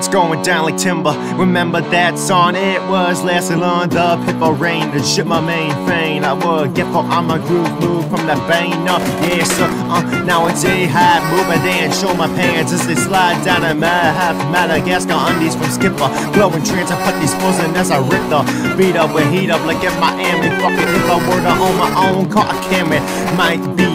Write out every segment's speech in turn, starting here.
It's going down like timber. Remember that song? It was lasting on the Pitbull reign. The shit my main vein. I would get for on my groove move from the vein up. Yeah, sir. Uh, now it's A Hype move and show my pants as they slide down in my half Madagascar undies from Skipper. Glowing trance, I put these fools in as I rip the beat up with heat up like in Miami. Fucking if I were to own my own car, Camry might be.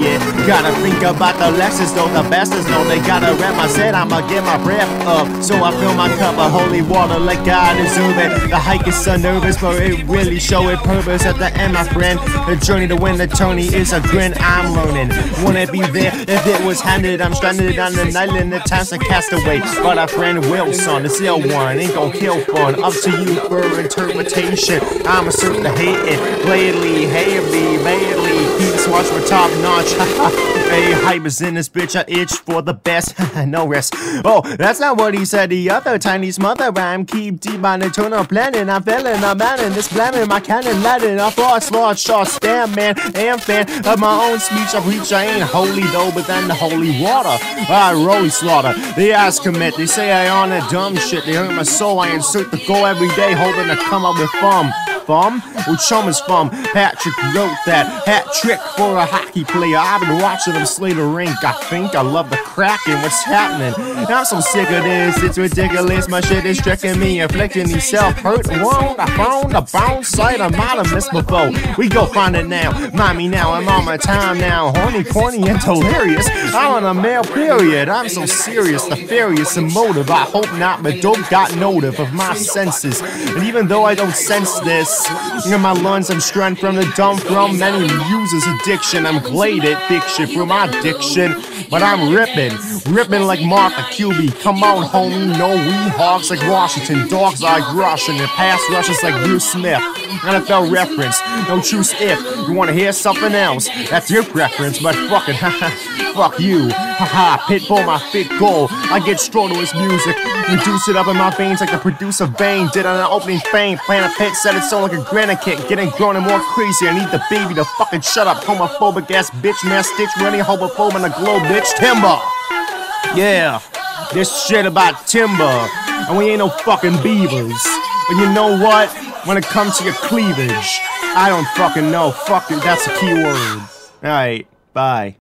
Gotta think about the Lexus though. The bastards know they gotta rap my set. I'ma get my breath up. So I fill my cup of holy water like God is it. The hike is so nervous, but it really show it purpose at the end, my friend. The journey to win the tourney is a grin I'm learning. Wouldn't be there if it was handed. I'm stranded on an island, the time's a castaway. But our friend Wilson, the L1, ain't gon' kill fun. Up to you for interpretation. I'm assert the hating, gladly, heavily, badly. Watch for top notch. hey, hype is in this bitch. I itch for the best. no rest. Oh, that's not what he said. The other Chinese mother rhyme. Keep deep on eternal planning. I'm feeling, I'm in this planet. My cannon letting off all slot shots. Damn man, am fan of my own speech. I preach I ain't holy though, but then the holy water. I roll slaughter. They ask commit. They say I honor dumb shit. They hurt my soul. I insert the goal every day, hoping to come up with fun Well, Chum is from Patrick wrote that hat trick for a hockey player. I've been watching him slay the rink. I think I love the cracking. What's happening? I'm so sick of this. It's ridiculous. My shit is tricking me, inflicting these self hurt. Wound, I found a bounce site. I'm out of miss before. We go find it now. Mommy, now I'm on my time now. Horny, corny, and delirious. I'm on a male period. I'm so serious, nefarious, and motive. I hope not, but dope got notive of my senses. And even though I don't sense this, in my lungs, I'm strength from the dumb from many users addiction. I'm gladed fiction from my addiction, but I'm ripping, ripping like Martha QB. Come on, homie, no we hawks like Washington, dogs like rushing, and pass rushes like Bruce Smith. NFL reference, no choose if you wanna hear something else. That's your preference, but fuck it, fuck you. Haha, Pitbull, my fit goal. I get strong to his music, reduce it up in my veins like the producer Vane did on an opening fame. Plant a pit, set it so like a granite kit, getting grown and more crazy. I need the baby to fucking shut up, homophobic ass bitch, man, stitch, running homophobe in the glow, bitch, timber. Yeah, this shit about timber, and we ain't no fucking beavers. But you know what? When it comes to your cleavage, I don't fucking know. Fucking, that's a key word. Alright, bye.